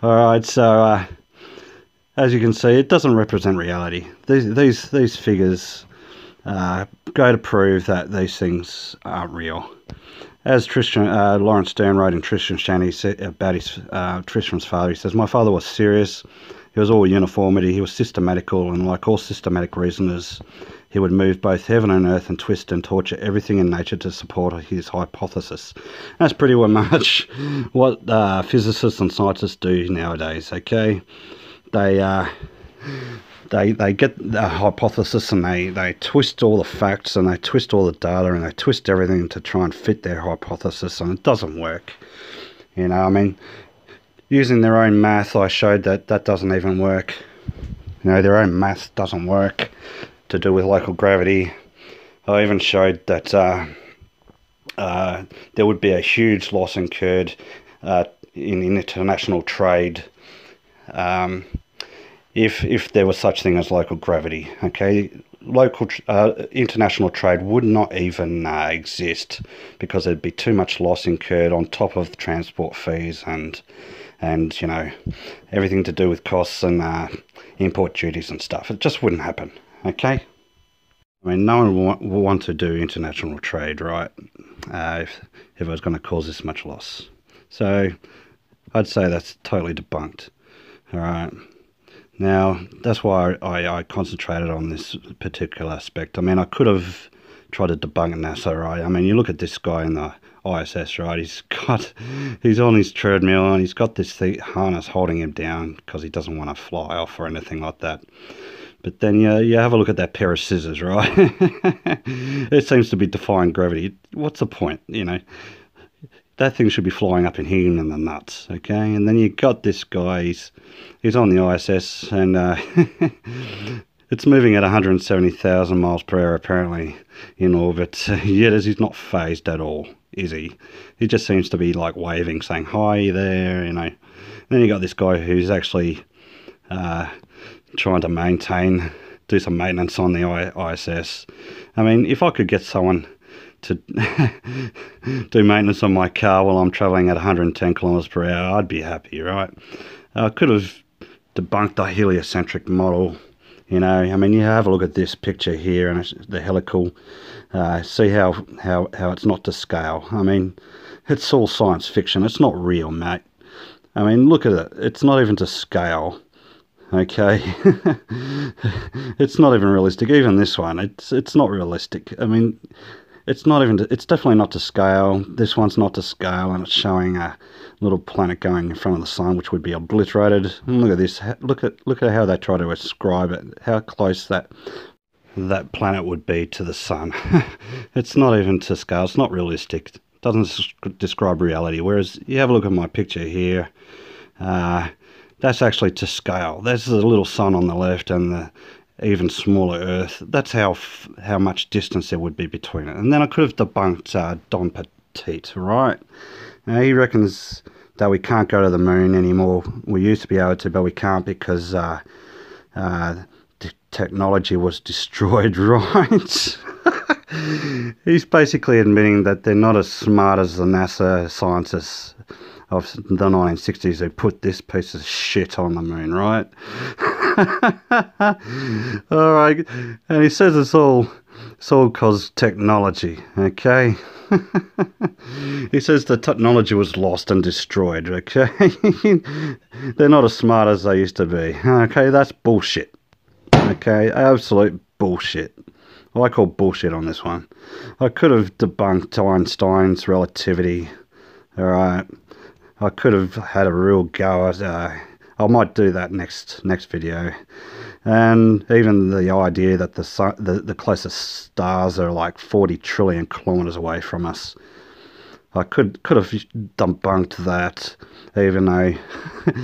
alright, so, uh, as you can see, it doesn't represent reality. These these these figures uh, go to prove that these things aren't real. As Tristan uh, Laurence Sterne wrote in Tristram Shandy about his uh, father, he says, "My father was serious. He was all uniformity. He was systematical, and like all systematic reasoners, he would move both heaven and earth and twist and torture everything in nature to support his hypothesis. That's pretty much what uh, physicists and scientists do nowadays. Okay." they uh, they they get a hypothesis and they, they twist all the facts and they twist all the data and they twist everything to try and fit their hypothesis and it doesn't work. You know, I mean, using their own math, I showed that that doesn't even work. You know, their own math doesn't work to do with local gravity. I even showed that uh, uh, there would be a huge loss incurred uh, in international trade um, if if there was such thing as local gravity. Okay, local uh, international trade would not even uh, exist because there'd be too much loss incurred on top of transport fees and and you know everything to do with costs and uh, import duties and stuff. It just wouldn't happen. Okay. I mean, no one will want to do international trade, right? Uh, if, if it was going to cause this much loss. So I'd say that's totally debunked. All right. Now, that's why I, I, concentrated on this particular aspect. I mean, I could have tried to debunk NASA, right? I mean, you look at this guy in the ISS, right? He's got, he's on his treadmill and he's got this harness holding him down because he doesn't want to fly off or anything like that. But then you, you have a look at that pair of scissors, right? it seems to be defying gravity. What's the point, you know? That thing should be flying up and hitting in the nuts, okay? And then you got this guy, he's, he's on the ISS and uh, it's moving at 170,000 miles per hour apparently in orbit, yet as he's not phased at all, is he? He just seems to be like waving, saying, hi there, you know. And then you got this guy who's actually uh, trying to maintain, do some maintenance on the ISS. I mean, if I could get someone to do maintenance on my car while I'm traveling at 110 kilometers per hour, I'd be happy, right? I could have debunked the heliocentric model. You know, I mean, you have a look at this picture here and the helical. Uh, see how, how, how it's not to scale. I mean, it's all science fiction. It's not real, mate. I mean, look at it. It's not even to scale. Okay, it's not even realistic. Even this one, it's it's not realistic. I mean, it's not even, it's definitely not to scale. This one's not to scale and it's showing a little planet going in front of the sun, which would be obliterated. And look at this, look at, look at how they try to ascribe it, how close that, that planet would be to the sun. it's not even to scale. It's not realistic. It doesn't describe reality. Whereas you have a look at my picture here. Uh, that's actually to scale. There's the little sun on the left and the even smaller Earth. That's how how much distance there would be between it. And then I could have debunked uh, Don Pettit, right? Now he reckons that we can't go to the moon anymore. We used to be able to, but we can't because uh, uh, the technology was destroyed, right? He's basically admitting that they're not as smart as the NASA scientists of the 1960s who put this piece of shit on the moon, right? all right, and he says it's all it's all cause technology, okay? he says the technology was lost and destroyed, okay? They're not as smart as they used to be. Okay, that's bullshit. Okay, absolute bullshit. I call bullshit on this one. I could have debunked Einstein's relativity. Alright. I could have had a real go at uh, I might do that next next video. And even the idea that the, the, the closest stars are like 40 trillion kilometers away from us. I could could have debunked that, even though,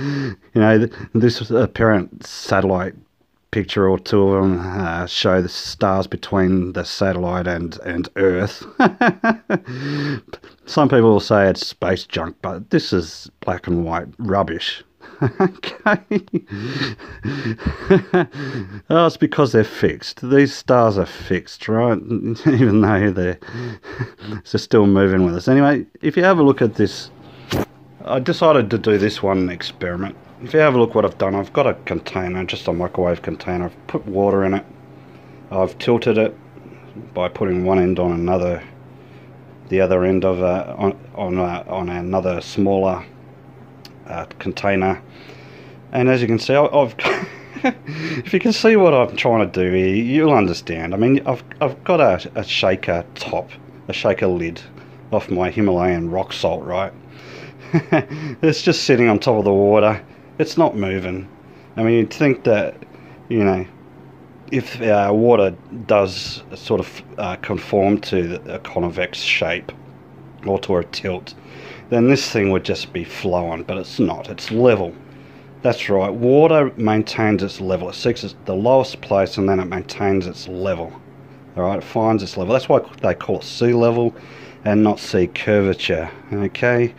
you know, this apparent satellite picture or two of them uh, show the stars between the satellite and, and Earth. Some people will say it's space junk, but this is black and white rubbish okay. oh, it's because they're fixed. These stars are fixed, right? Even though they're, they're still moving with us. Anyway, if you have a look at this, I decided to do this one experiment. If you have a look what I've done, I've got a container, just a microwave container. I've put water in it. I've tilted it by putting one end on another, the other end of a, on on, a, on another smaller uh, container. And as you can see I've if you can see what I'm trying to do here you'll understand. I mean I've, I've got a, a shaker top a shaker lid off my Himalayan rock salt right? It's just sitting on top of the water. It's not moving. I mean you'd think that you know if uh, water does sort of uh, conform to a convex shape or to a tilt then this thing would just be flowing, but it's not. It's level. That's right. Water maintains its level. It seeks the lowest place and then it maintains its level. All right, it finds its level. That's why they call it sea level and not sea curvature. Okay.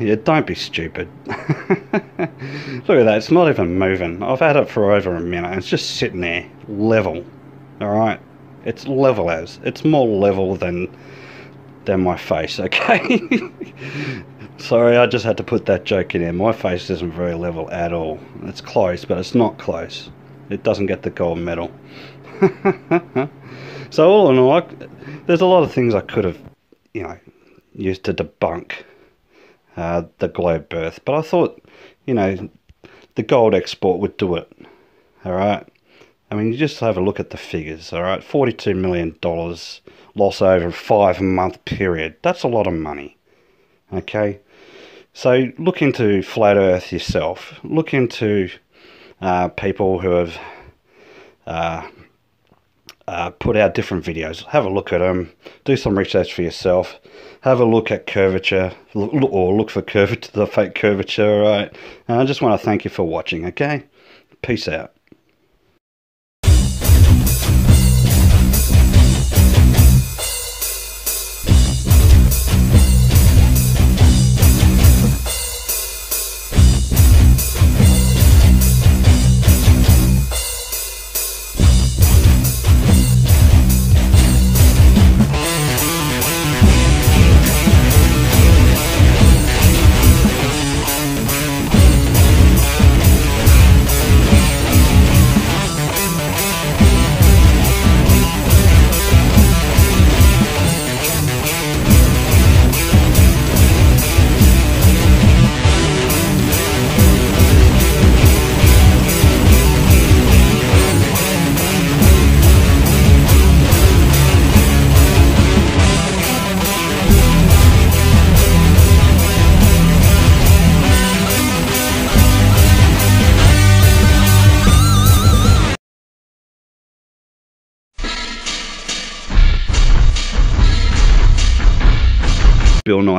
Yeah, don't be stupid. Look at that, it's not even moving. I've had it for over a minute. It's just sitting there, level. Alright? It's level as. It's more level than than my face, okay? Sorry, I just had to put that joke in there. My face isn't very level at all. It's close, but it's not close. It doesn't get the gold medal. so all in all, I, there's a lot of things I could have, you know, used to debunk uh, the globe birth, but I thought, you know, the gold export would do it. All right. I mean, you just have a look at the figures. All right, forty-two million dollars loss over a five month period. That's a lot of money. Okay, so look into flat Earth yourself. Look into uh, people who have uh, uh, put out different videos. Have a look at them. Do some research for yourself. Have a look at curvature, or look for curvature, the fake curvature. Right. And I just want to thank you for watching. Okay. Peace out.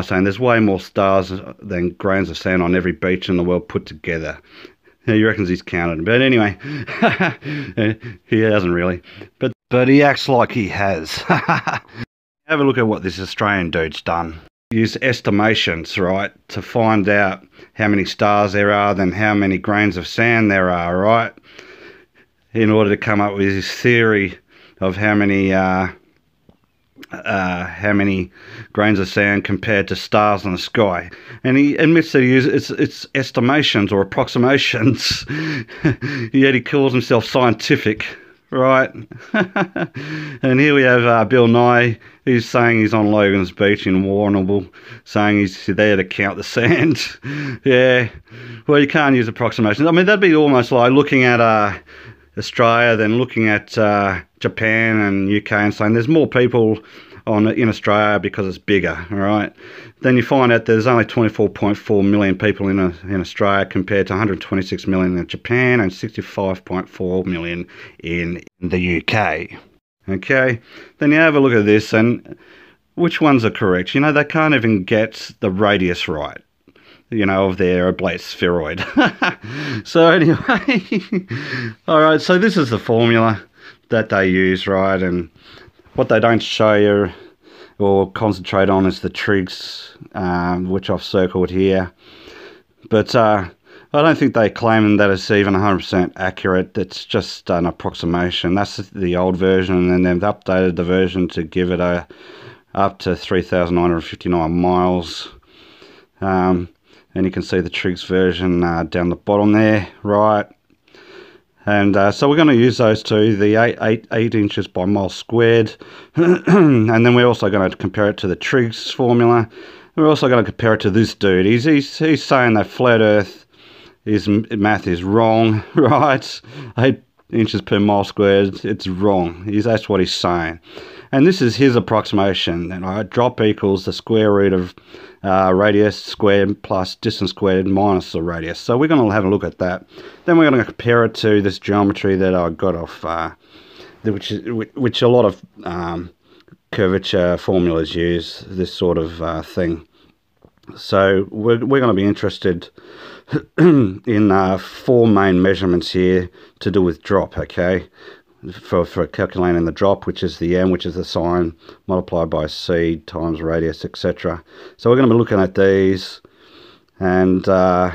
Saying there's way more stars than grains of sand on every beach in the world put together. He reckons he's counted, but anyway, he hasn't really. But but he acts like he has. Have a look at what this Australian dude's done. Use estimations, right, to find out how many stars there are, then how many grains of sand there are, right, in order to come up with his theory of how many uh, uh, how many grains of sand compared to stars in the sky. And he admits that he uses, it's, it's estimations or approximations, yet he calls himself scientific, right? and here we have uh, Bill Nye, who's saying he's on Logan's Beach in Warrnambool, saying he's there to count the sand. yeah, well, you can't use approximations. I mean, that'd be almost like looking at uh, Australia, then looking at uh, Japan and UK and saying there's more people on in Australia because it's bigger, all right? Then you find out there's only 24.4 million people in, a, in Australia compared to 126 million in Japan and 65.4 million in the UK. Okay, then you have a look at this and which ones are correct? You know, they can't even get the radius right you know, of their oblate spheroid. so anyway, all right. So this is the formula that they use, right? And what they don't show you or concentrate on is the trigs, um, which I've circled here. But uh, I don't think they claim that it's even 100% accurate. It's just an approximation. That's the old version, and then they've updated the version to give it a up to 3,959 miles. Um, and you can see the Triggs version uh, down the bottom there, right? And uh, so we're going to use those two, the 8, 8, 8 inches by mile squared. and then we're also going to compare it to the Triggs formula. We're also going to compare it to this dude. He's, he's, he's saying that flat earth, his math is wrong, right? 8 inches per mile squared, it's wrong. He's, that's what he's saying. And this is his approximation. And I drop equals the square root of uh, radius squared plus distance squared minus the radius. So we're going to have a look at that. Then we're going to compare it to this geometry that I got off, uh, which which a lot of um, curvature formulas use this sort of uh, thing. So we're, we're going to be interested in uh, four main measurements here to do with drop, okay? For, for calculating the drop, which is the m, which is the sine, multiplied by c times radius, etc. So we're going to be looking at these, and uh,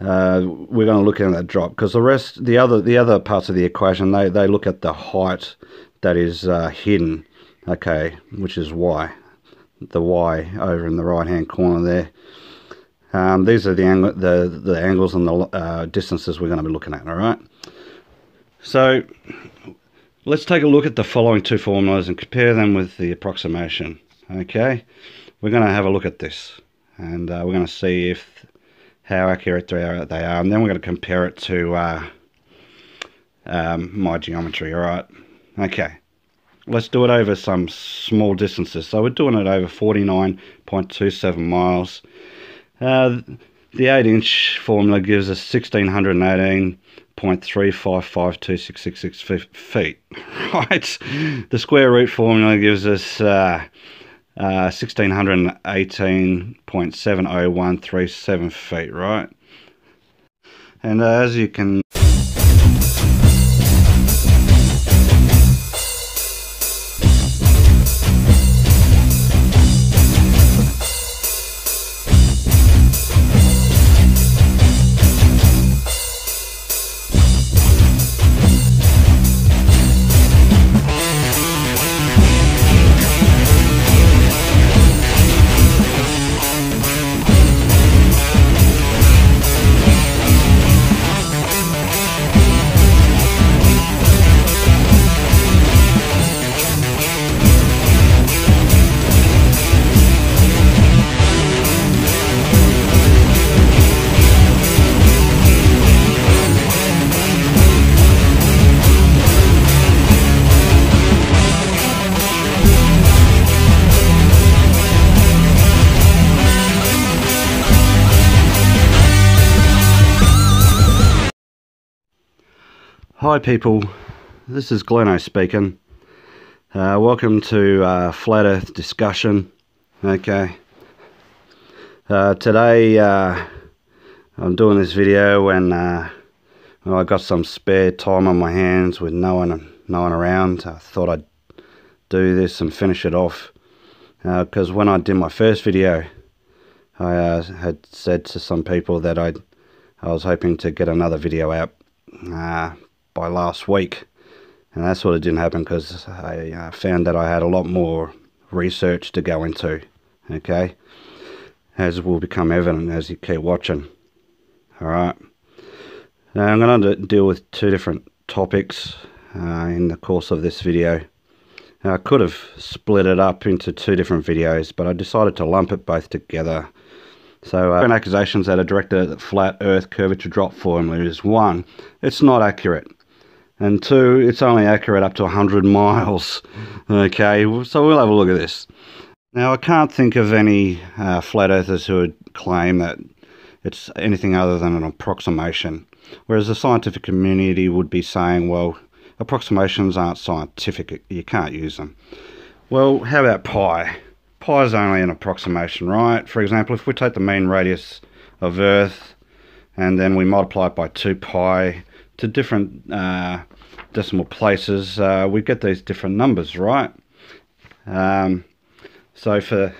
uh, we're going to look at that drop because the rest, the other, the other parts of the equation, they they look at the height that is uh, hidden, okay, which is y, the y over in the right hand corner there. Um, these are the, ang the the angles and the uh, distances we're going to be looking at. All right. So let's take a look at the following two formulas and compare them with the approximation. Okay, we're going to have a look at this and uh, we're going to see if how accurate they are, they are and then we're going to compare it to uh, um, my geometry, alright? Okay, let's do it over some small distances. So we're doing it over 49.27 miles. Uh, the 8 inch formula gives us 1618 0.3552666 feet, right? The square root formula gives us uh, uh, 1618.70137 feet, right? And uh, as you can Hi people, this is Gleno speaking. Uh, welcome to uh, Flat Earth discussion. Okay, Uh, today uh, I'm doing this video when, uh, when I got some spare time on my hands with no one, no one around. I thought I'd do this and finish it off because uh, when I did my first video I had said to some people that I I was hoping to get another video out uh, by last week and that sort of didn't happen because I found that I had a lot more research to go into okay as will become evident as you keep watching. Alright, now I'm going to deal with two different topics uh, in the course of this video. Now, I could have split it up into two different videos, but I decided to lump it both together. So, uh, accusations that are directed at the flat earth curvature drop formula is one, it's not accurate. And two, it's only accurate up to 100 miles. Okay, so we'll have a look at this. Now, I can't think of any uh, flat earthers who would claim that it's anything other than an approximation, whereas the scientific community would be saying, well, approximations aren't scientific, you can't use them. Well, how about pi? Pi is only an approximation, right? For example, if we take the mean radius of Earth and then we multiply it by 2 pi to different uh, decimal places, uh, we get these different numbers, right? Um, so for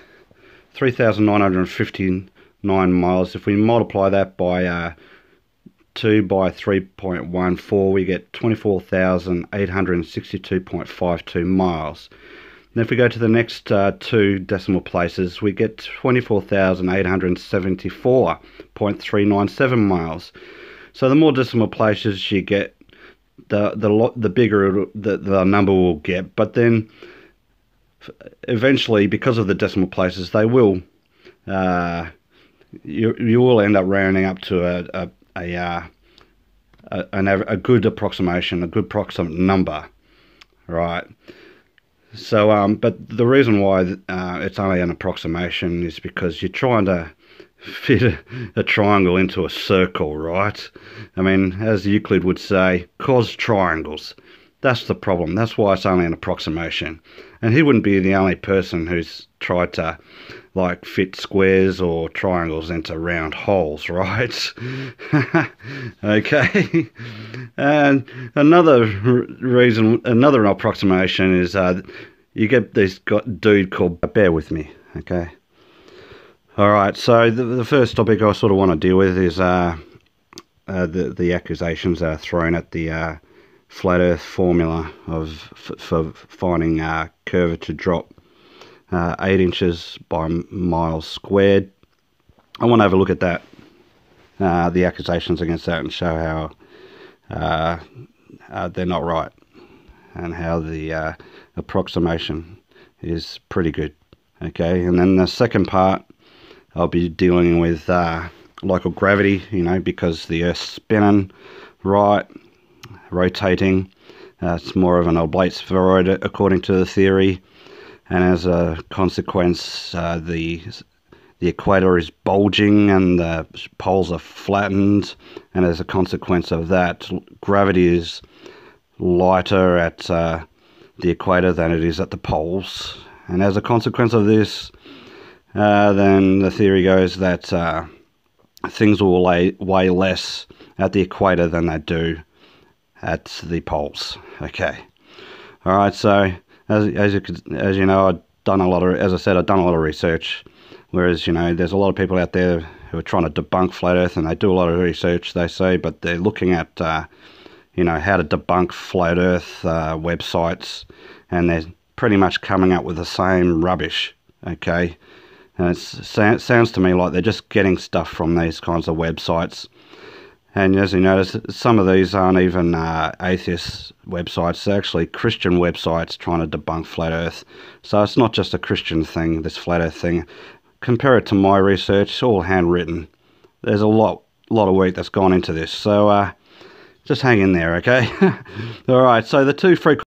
3,959 miles, if we multiply that by uh, 2 by 3.14, we get 24,862.52 miles. And if we go to the next uh, two decimal places, we get 24,874.397 miles. So the more decimal places you get, the the lot the bigger the, the number will get. But then eventually, because of the decimal places, they will uh, you you will end up rounding up to a a a, uh, a, a good approximation, a good proximate number, right? So, um, but the reason why uh, it's only an approximation is because you're trying to fit a, triangle into a circle, right? I mean, as Euclid would say, cos triangles. That's the problem. That's why it's only an approximation. And he wouldn't be the only person who's tried to like fit squares or triangles into round holes, right? okay. and another reason, another approximation is uh, you get this got dude called, bear with me, okay? All right, so the, the first topic I sort of want to deal with is uh, uh, the, the accusations that are thrown at the uh, flat earth formula of for finding uh, curvature drop uh, 8 inches by miles squared. I want to have a look at that, uh, the accusations against that and show how uh, uh they're not right and how the uh, approximation is pretty good. Okay, and then the second part I'll be dealing with uh, local gravity, you know, because the Earth's spinning right rotating. Uh, it's more of an oblate spheroid according to the theory, and as a consequence, uh, the the equator is bulging and the poles are flattened, and as a consequence of that, gravity is lighter at uh, the equator than it is at the poles. And as a consequence of this, uh, then the theory goes that uh, things will weigh, weigh less at the equator than they do at the poles. Okay. All right. So as as you could, as you know, I've done a lot of as I said, I've done a lot of research. Whereas you know, there's a lot of people out there who are trying to debunk flat Earth, and they do a lot of research. They say, but they're looking at uh, you know how to debunk flat Earth uh, websites, and they're pretty much coming up with the same rubbish. Okay. And it sounds to me like they're just getting stuff from these kinds of websites and as you notice, some of these aren't even uh, atheist websites, they're actually Christian websites trying to debunk flat earth. So it's not just a Christian thing, this flat earth thing. Compare it to my research, all handwritten. There's a lot, lot of work that's gone into this. So uh, just hang in there, okay? all right, so the two frequent